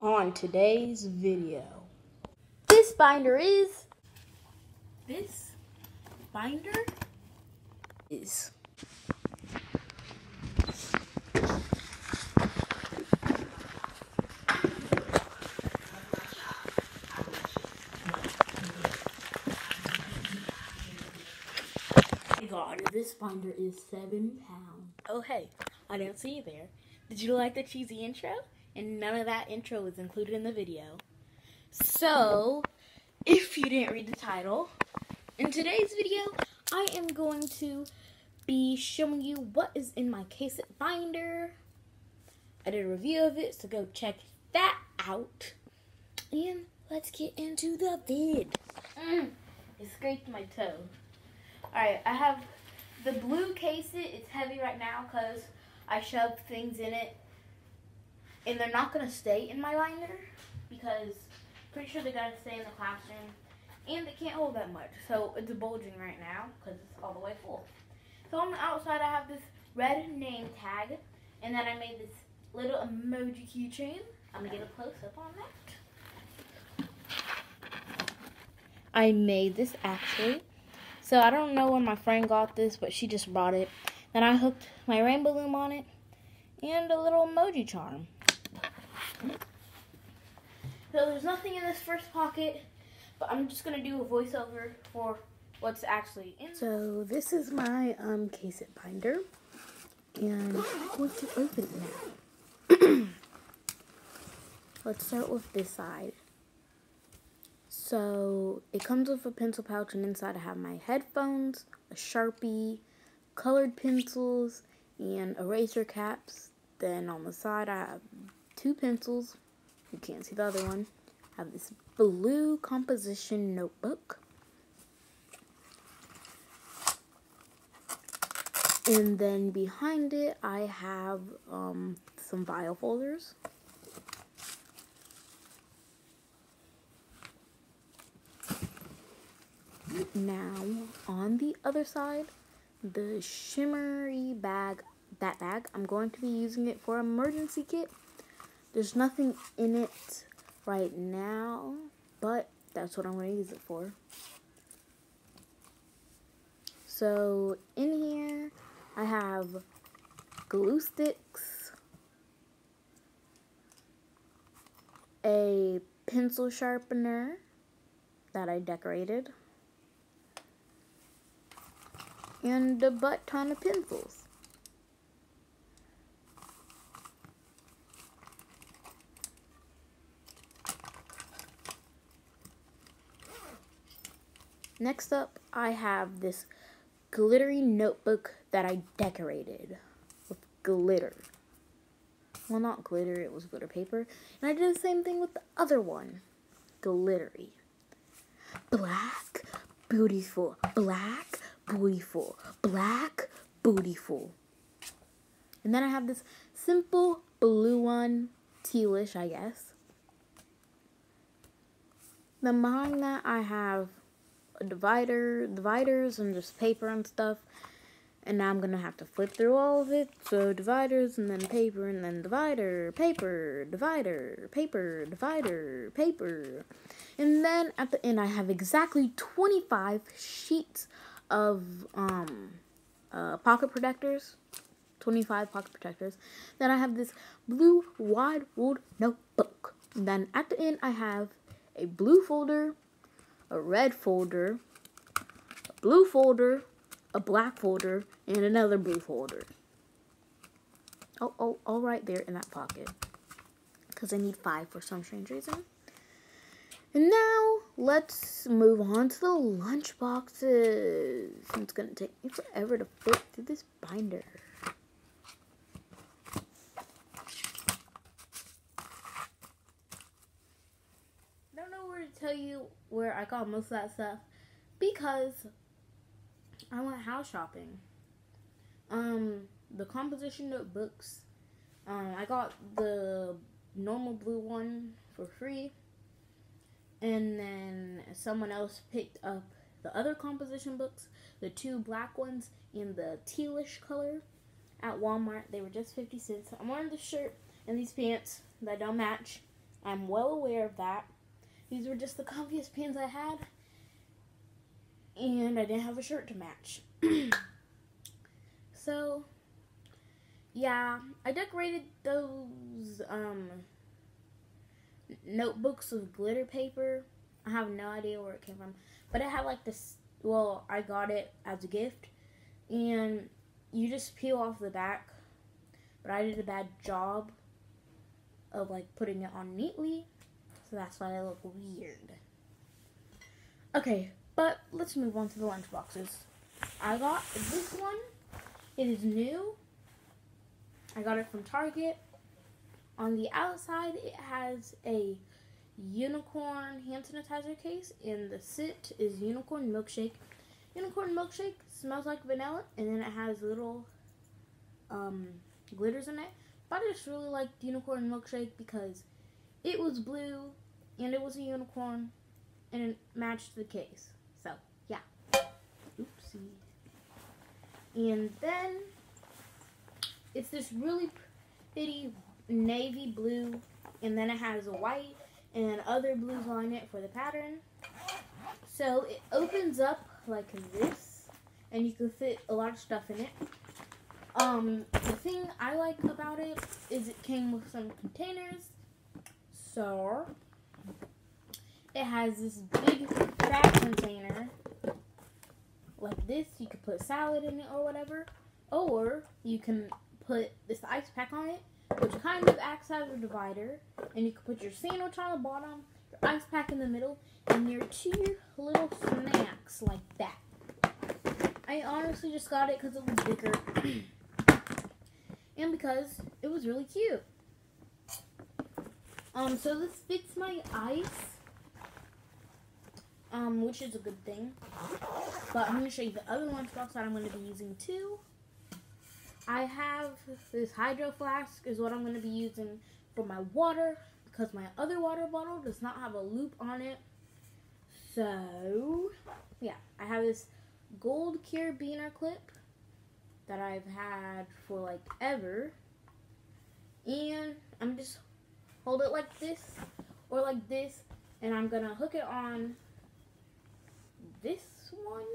on today's video. This binder is this binder is oh God, this binder is seven pounds. Oh hey, I didn't see you there. Did you like the cheesy intro? And none of that intro was included in the video. So, if you didn't read the title, in today's video, I am going to be showing you what is in my case binder. I did a review of it, so go check that out. And let's get into the vid. Mm, it scraped my toe. Alright, I have the blue case it. It's heavy right now because I shoved things in it. And they're not going to stay in my binder because pretty sure they got to stay in the classroom. And they can't hold that much. So it's bulging right now because it's all the way full. So on the outside I have this red name tag. And then I made this little emoji keychain. I'm going to get a close up on that. I made this actually so I don't know when my friend got this, but she just brought it. Then I hooked my rainbow loom on it and a little emoji charm. So there's nothing in this first pocket, but I'm just gonna do a voiceover for what's actually in. So this is my um case it binder, and I'm going to open it now. Let's start with this side. So it comes with a pencil pouch and inside I have my headphones, a Sharpie, colored pencils, and eraser caps. Then on the side I have two pencils. You can't see the other one. I have this blue composition notebook. And then behind it I have um, some file folders. Now, on the other side, the shimmery bag, that bag, I'm going to be using it for emergency kit. There's nothing in it right now, but that's what I'm going to use it for. So, in here, I have glue sticks, a pencil sharpener that I decorated, and a butt ton of pencils. Next up, I have this glittery notebook that I decorated with glitter. Well, not glitter, it was glitter paper. And I did the same thing with the other one. Glittery. Black, beautiful, black, bootyful. Black bootyful. And then I have this simple blue one, tealish, I guess. Then behind that I have divider, dividers, and just paper and stuff. And now I'm going to have to flip through all of it. So dividers, and then paper, and then divider, paper, divider, paper, divider, paper. And then at the end I have exactly 25 sheets of um, uh, pocket protectors, 25 pocket protectors. Then I have this blue wide ruled notebook. then at the end, I have a blue folder, a red folder, a blue folder, a black folder, and another blue folder. Oh, oh, all right there in that pocket. Because I need five for some strange reason. And now, let's move on to the lunch boxes. It's going to take me forever to fit through this binder. Don't know where to tell you where I got most of that stuff because I went house shopping. Um, the composition notebooks, um, I got the normal blue one for free and then someone else picked up the other composition books, the two black ones in the tealish color at Walmart. They were just 50 cents. I'm wearing this shirt and these pants that don't match. I'm well aware of that. These were just the comfiest pants I had. And I didn't have a shirt to match. so, yeah, I decorated those um, notebooks with glitter paper. I have no idea where it came from. But I had like this, well, I got it as a gift. And you just peel off the back. But I did a bad job of like putting it on neatly. So that's why they look weird. Okay, but let's move on to the lunch boxes. I got this one. It is new. I got it from Target. On the outside, it has a unicorn hand sanitizer case, and the sit is unicorn milkshake. Unicorn milkshake smells like vanilla, and then it has little um, glitters in it. But I just really liked unicorn milkshake because it was blue and it was a unicorn and it matched the case. So, yeah. Oopsie. And then it's this really pretty navy blue and then it has a white and other blues on it for the pattern. So it opens up like this and you can fit a lot of stuff in it. Um, the thing I like about it is it came with some containers. So, it has this big fat container like this. You could put salad in it or whatever. Or you can put this ice pack on it, which kind of acts as a divider. And you can put your sandwich on the bottom, your ice pack in the middle, and your two little snacks like that. I honestly just got it because it was bigger. and because it was really cute. Um, so this fits my ice, um, which is a good thing. But I'm going to show you the other lunchbox that I'm going to be using too. I have this hydro flask is what I'm going to be using for my water because my other water bottle does not have a loop on it. So, yeah, I have this gold carabiner clip that I've had for like ever. And I'm just hold it like this or like this and I'm gonna hook it on this one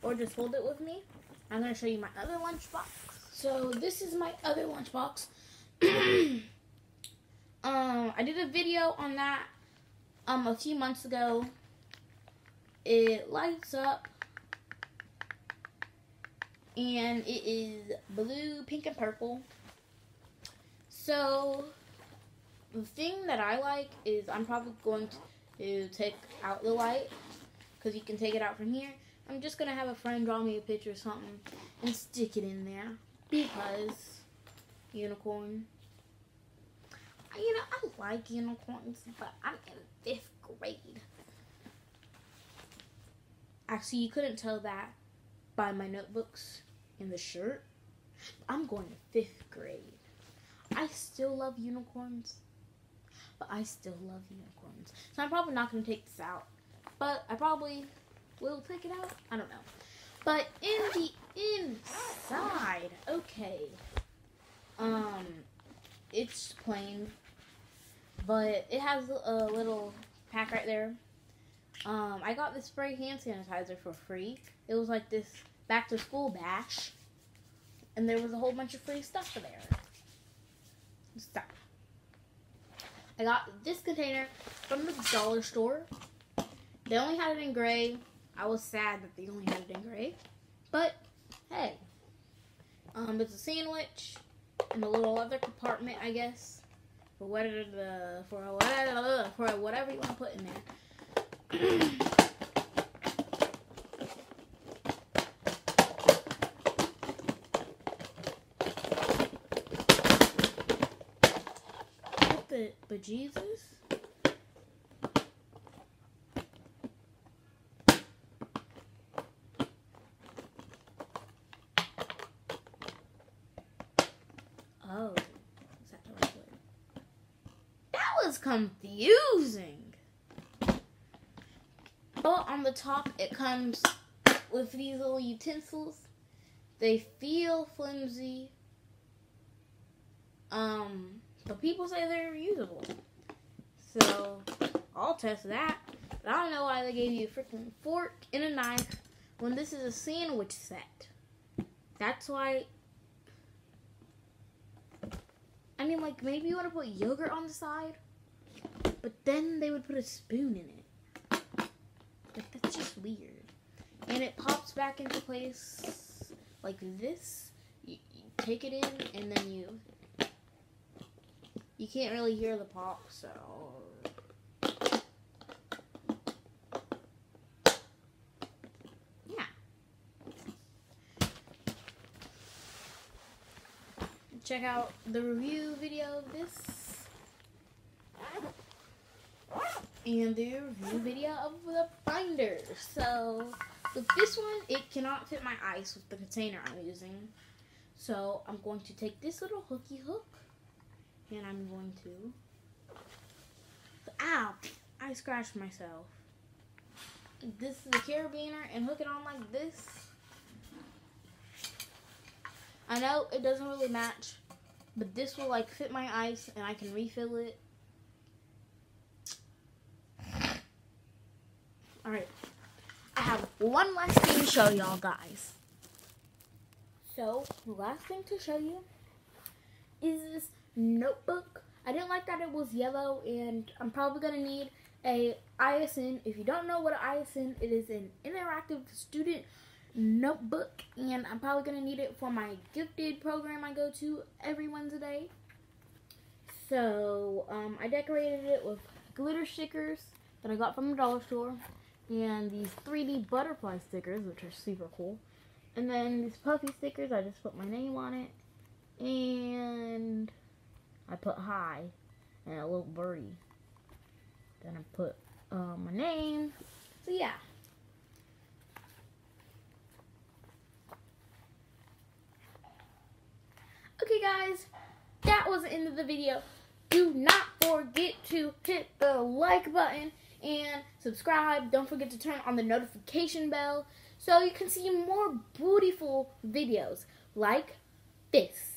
or just hold it with me. I'm gonna show you my other lunchbox. So this is my other lunchbox. um, I did a video on that um a few months ago. It lights up and it is blue, pink, and purple. So the thing that I like is I'm probably going to take out the light because you can take it out from here. I'm just gonna have a friend draw me a picture or something and stick it in there because unicorn. You know, I like unicorns, but I'm in fifth grade. Actually, you couldn't tell that by my notebooks and the shirt. I'm going to fifth grade. I still love unicorns, but I still love unicorns. So I'm probably not going to take this out, but I probably will take it out. I don't know. But in the inside, okay, um, it's plain, but it has a little pack right there. Um, I got this spray hand sanitizer for free. It was like this back to school bash, and there was a whole bunch of free stuff there. Stuff. I got this container from the dollar store. They only had it in gray. I was sad that they only had it in gray, but hey, um, it's a sandwich in a little other compartment, I guess, for whatever the for whatever for whatever you want to put in there. but Jesus. Oh, that the right That was confusing. But on the top, it comes with these little utensils. They feel flimsy. Um, but people say they're reusable. So I'll test that. But I don't know why they gave you a freaking fork and a knife when this is a sandwich set. That's why. I mean, like, maybe you want to put yogurt on the side, but then they would put a spoon in it. Like, that's just weird. And it pops back into place like this. You, you take it in, and then you. You can't really hear the pop, so Yeah. check out the review video of this and the review video of the binder. So with this one, it cannot fit my ice with the container I'm using. So I'm going to take this little hooky hook and I'm going to, ow, I scratched myself. This is a carabiner and hook it on like this. I know it doesn't really match but this will like fit my ice and I can refill it. Alright. I have one last thing to show y'all guys. So, last thing to show you is this notebook. I didn't like that it was yellow and I'm probably going to need a ISN. If you don't know what an ISN, it is an interactive student notebook and I'm probably going to need it for my gifted program I go to every Wednesday. So um, I decorated it with glitter stickers that I got from the dollar store and these 3D butterfly stickers which are super cool. And then these puffy stickers, I just put my name on it and I put hi and a little birdie. Then I put uh, my name. So yeah. Okay, guys, that was the end of the video. Do not forget to hit the like button and subscribe. Don't forget to turn on the notification bell so you can see more beautiful videos like this.